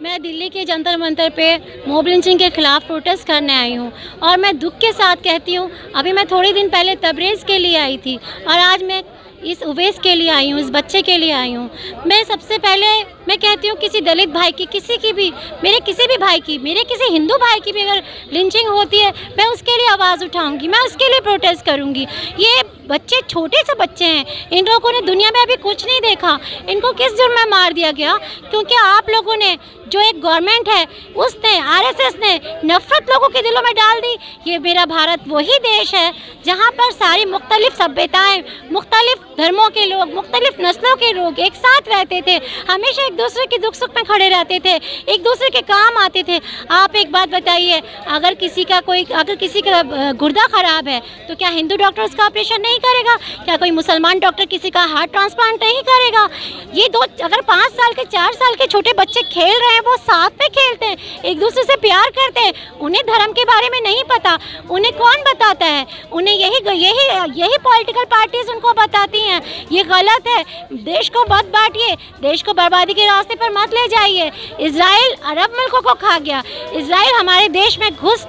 दिल्ली के जंतर मंतर पे mob lynching के खिलाफ प्रोटेस्ट करने आई हूँ और मैं दुख के साथ कहती हूँ, अभी मैं थोड़े दिन पहले तबरेज़ के लिए आई थी और आज मैं इस उवैस के लिए आई हूँ, इस बच्चे के लिए आई हूँ। मैं सबसे पहले मैं कहती हूँ, किसी दलित भाई की, किसी की भी, मेरे किसी भी भाई की, मेरे किसी हिंदू भाई की भी अगर लिंचिंग होती है, मैं उसके लिए आवाज़ उठाऊँगी, मैं उसके लिए प्रोटेस्ट करूँगी। ये बच्चे छोटे से बच्चे हैं। इन लोगों ने दुनिया में अभी कुछ नहीं देखा। इनको किस जुर्म में मार दिया गया? क्योंकि आप लोगों ने जो एक गवर्नमेंट है, उसने, आरएसएस ने नफरत लोगों के दिलों में डाल दी। ये मेरा भारत वही देश है, जहाँ पर सारी मुख्तलिफ़ सभ्यताएँ, मुख्तलिफ़ धर्मों के लोग, मुख्तलिफ़ नस्लों के लोग एक साथ रहते थे। हमेशा एक दूसरे के दुख सुख में खड़े रहते थे, एक दूसरे के काम आते थे। आप एक बात बताइए, अगर किसी का कोई, अगर किसी का गुर्दा ख़राब है तो क्या हिंदू डॉक्टर उसका ऑपरेशन नहीं करेगा। क्या कोई मुसलमान डॉक्टर किसी का हार्ट ट्रांसप्लांट नहीं करेगा? ये दो, अगर पाँच साल के, चार साल के छोटे बच्चे खेल रहे हैं, वो साथ में खेलते हैं, एक दूसरे से प्यार करते हैं, उन्हें धर्म के बारे में नहीं पता। उन्हें कौन बताता है? उन्हें यही यही यही पॉलिटिकल पार्टीज़ उनको बताती हैं। ये गलत है। देश को मत बांटिए। देश को बर्बादी के रास्ते पर मत ले जाइए। इसराइल अरब मुल्कों को खा गया। इसराइल हमारे देश में घुस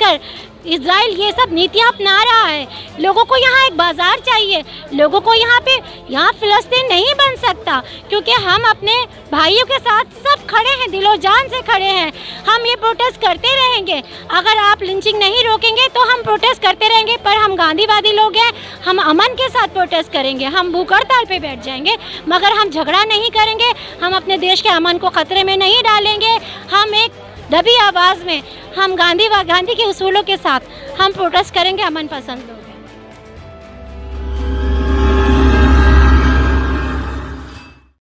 इसराइल ये सब नीतियाँ अपना रहा है। लोगों को यहाँ एक बाज़ार चाहिए। लोगों को यहाँ पे, यहाँ फ़लस्तीन नहीं बन सकता, क्योंकि हम अपने भाइयों के साथ सब खड़े हैं, दिलो जान से खड़े हैं। हम ये प्रोटेस्ट करते रहेंगे। अगर आप लिंचिंग नहीं रोकेंगे तो हम प्रोटेस्ट करते रहेंगे, पर हम गांधीवादी लोग हैं। हम अमन के साथ प्रोटेस्ट करेंगे। हम भूख हड़ताल पे बैठ जाएँगे। मगर हम झगड़ा नहीं करेंगे। हम अपने देश के अमन को ख़तरे में नहीं डालेंगे। हम एक दबी आवाज़ में हम गांधी व गांधी के उसूलों के साथ हम प्रोटेस्ट करेंगे अमन पसंद। लोग